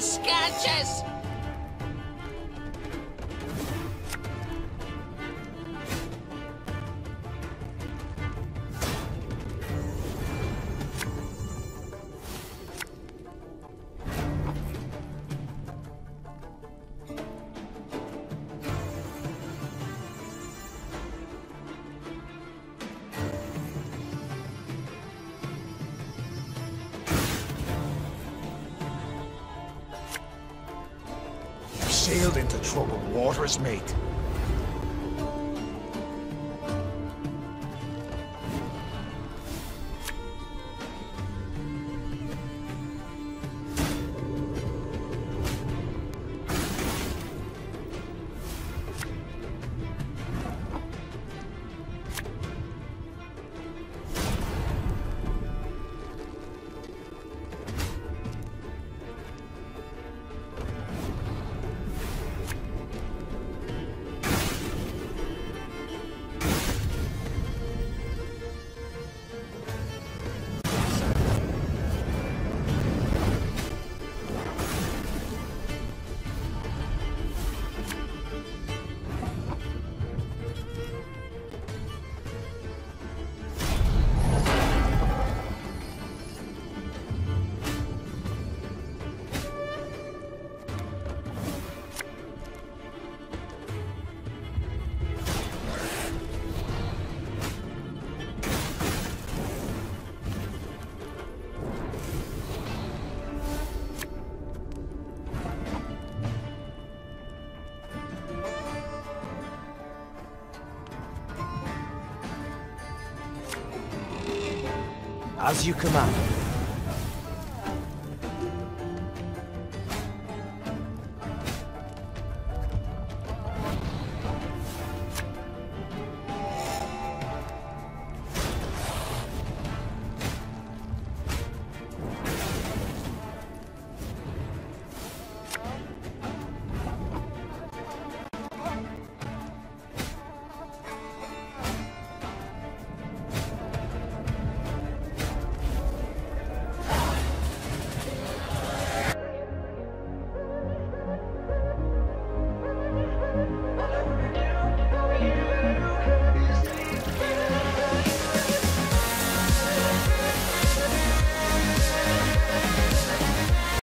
scratches! Sailed into troubled waters, mate. As you command.